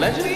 legend? legendary?